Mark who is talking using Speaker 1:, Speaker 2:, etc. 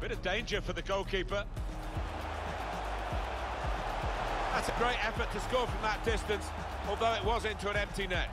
Speaker 1: Bit of danger for the goalkeeper. That's a great effort to score from that distance, although it was into an empty net.